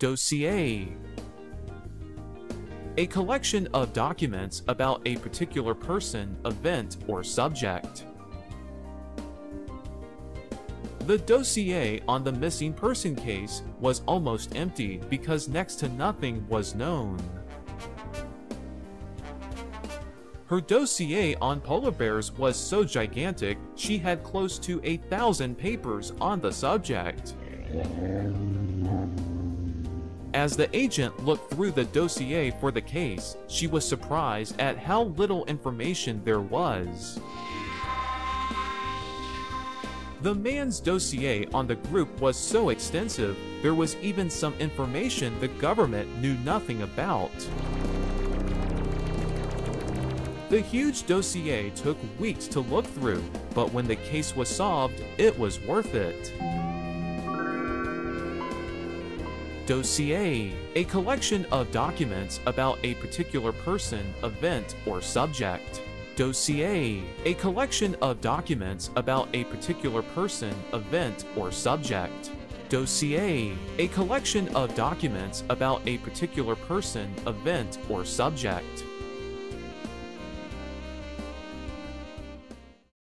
Dossier A collection of documents about a particular person, event, or subject. The dossier on the missing person case was almost empty because next to nothing was known. Her dossier on polar bears was so gigantic, she had close to a thousand papers on the subject. As the agent looked through the dossier for the case, she was surprised at how little information there was. The man's dossier on the group was so extensive, there was even some information the government knew nothing about. The huge dossier took weeks to look through, but when the case was solved, it was worth it. Dossier, a collection of documents about a particular person, event, or subject. Dossier, a collection of documents about a particular person, event, or subject. Dossier, a collection of documents about a particular person, event, or subject.